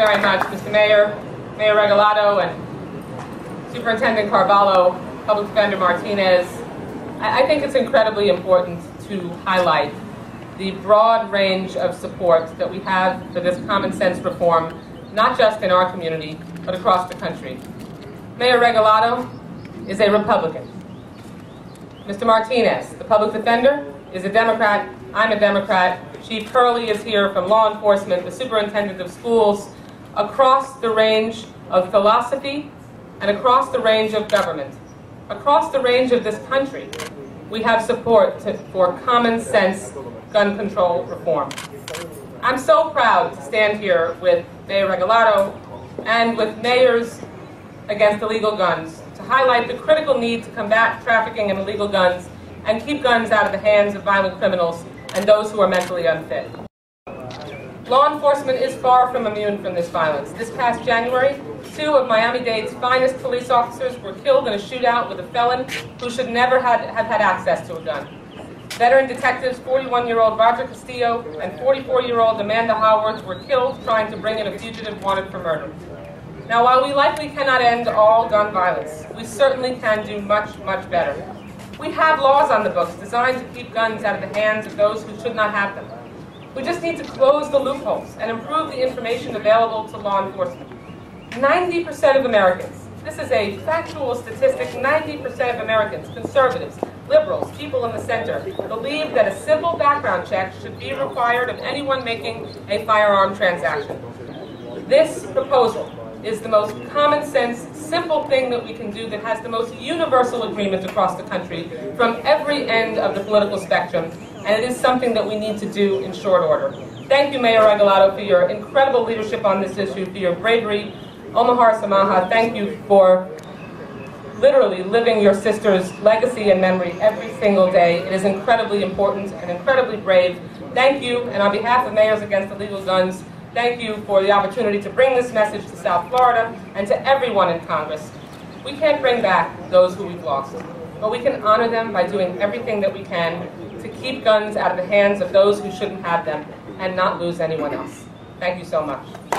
very much, Mr. Mayor, Mayor Regalado, and Superintendent Carvalho, Public Defender Martinez. I, I think it's incredibly important to highlight the broad range of support that we have for this common sense reform, not just in our community, but across the country. Mayor Regalado is a Republican. Mr. Martinez, the public defender, is a Democrat. I'm a Democrat. Chief Hurley is here from law enforcement, the superintendent of schools, across the range of philosophy and across the range of government. Across the range of this country, we have support to, for common sense gun control reform. I'm so proud to stand here with Mayor Regalado and with mayors against illegal guns to highlight the critical need to combat trafficking in illegal guns and keep guns out of the hands of violent criminals and those who are mentally unfit. Law enforcement is far from immune from this violence. This past January, two of Miami-Dade's finest police officers were killed in a shootout with a felon who should never had, have had access to a gun. Veteran detectives 41-year-old Roger Castillo and 44-year-old Amanda Haworth were killed trying to bring in a fugitive wanted for murder. Now, while we likely cannot end all gun violence, we certainly can do much, much better. We have laws on the books designed to keep guns out of the hands of those who should not have them. We just need to close the loopholes and improve the information available to law enforcement. 90% of Americans, this is a factual statistic, 90% of Americans, conservatives, liberals, people in the center, believe that a simple background check should be required of anyone making a firearm transaction. This proposal is the most common sense, simple thing that we can do that has the most universal agreement across the country from every end of the political spectrum, and it is something that we need to do in short order. Thank you, Mayor Regalado, for your incredible leadership on this issue, for your bravery. Omar Samaha, thank you for literally living your sister's legacy and memory every single day. It is incredibly important and incredibly brave. Thank you, and on behalf of Mayors Against Illegal Guns, thank you for the opportunity to bring this message to South Florida and to everyone in Congress. We can't bring back those who we've lost, but we can honor them by doing everything that we can to keep guns out of the hands of those who shouldn't have them and not lose anyone else. Thank you so much.